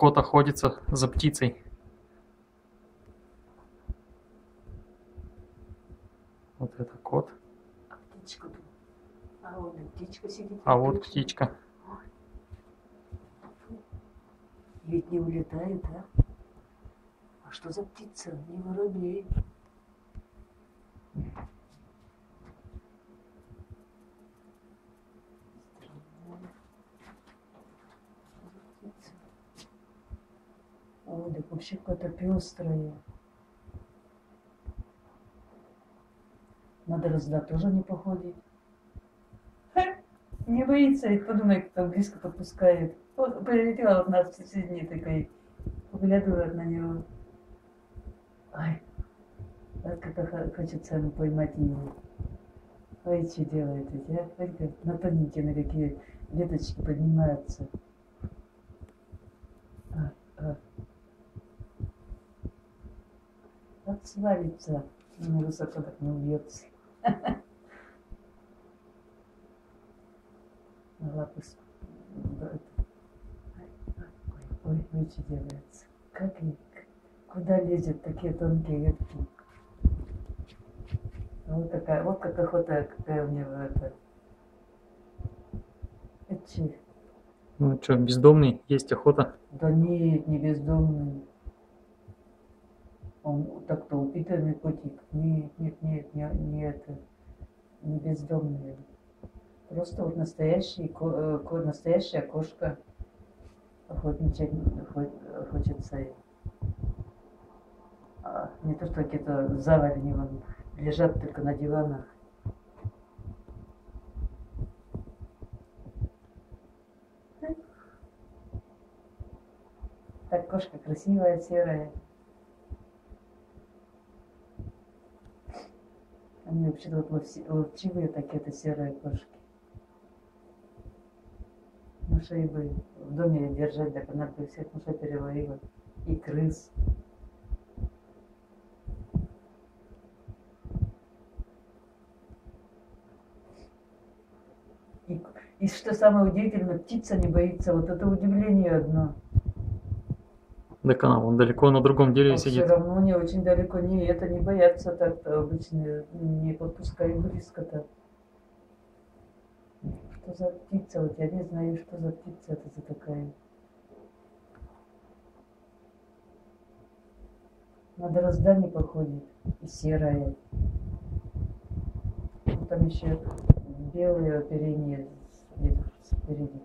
Кот охотится за птицей. Вот это кот. А птичка. А вот птичка сидит. А вот птичка. Ведь не улетает, а? А что за птица? Не воробей. Странная. Что за птица? Так вообще какая-то пестрая. Надо разда тоже не походить. Не боится, и подумай, кто близко подпускает. Вот прилетела вот нас сидит такой, поглядывает на него. Ай, как хочется ему поймать его. Ой, что делает эти, а? Ой, как на тоненькие, на какие веточки поднимаются. А, а. Вот свалится, но высоко так не убьется. На лапы да, это. Ой, что делается. Как и куда лезет такие тонкие ветки. Вот такая, вот как охота, какая у него это. Это че? Ну что, бездомный, есть охота. Да нет, не бездомный. Он так-то упитанный котик. Нет, нет, нет, не, не это. Не бездомный. Просто вот настоящий, ко- э, ко- настоящая кошка охотничать охот- хочется. А, не то, что какие-то заводни вон лежат только на диванах. Так кошка красивая, серая. Они вообще-то вот ловси- ловчивые такие-то серые кошки. Мышей бы в доме держать, так она бы всех мышей переловила. И крыс. И, и что самое удивительное, птица не боится. Вот это удивление одно. Так она вон далеко на другом дереве все сидит. равно не очень далеко. Не, это не боятся так-то обычно. Не подпускай близко-то. Что за птица? Вот я не знаю, что за птица это за такая. Надо раздание походит. И серая. Ну, там еще белое оперение спереди.